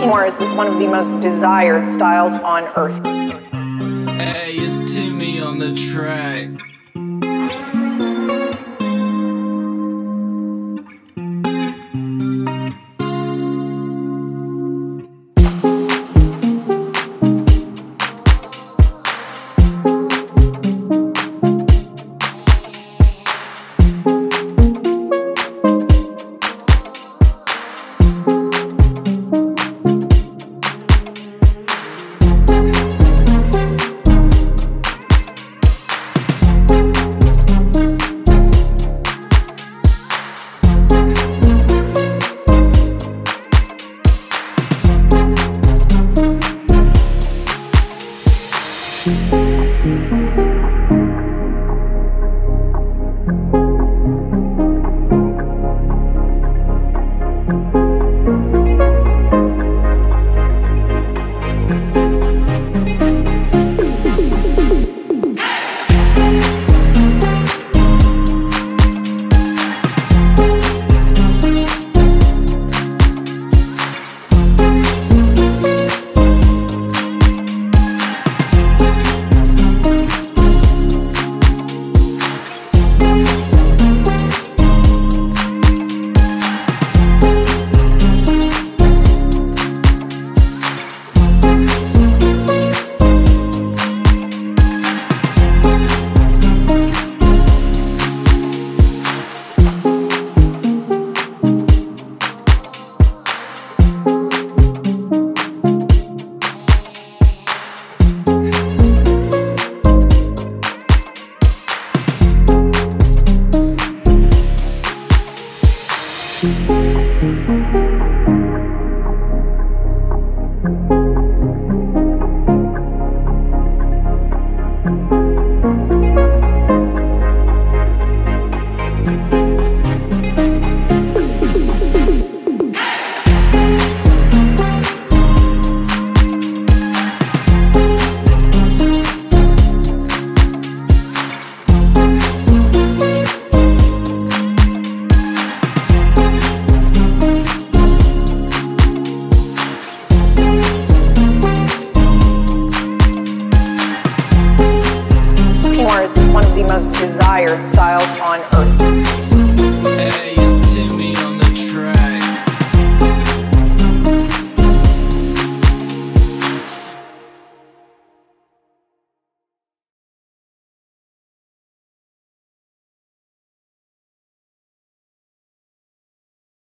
P-Noir is one of the most desired styles on earth. Hey, it's Timi on the track. うん。Música one of the most desired styles on earth.